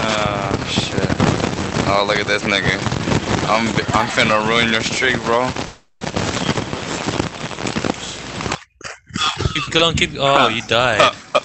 oh shit. Oh look at this nigga. I'm I'm finna ruin your streak, bro. Keep going, keep. Oh, you died.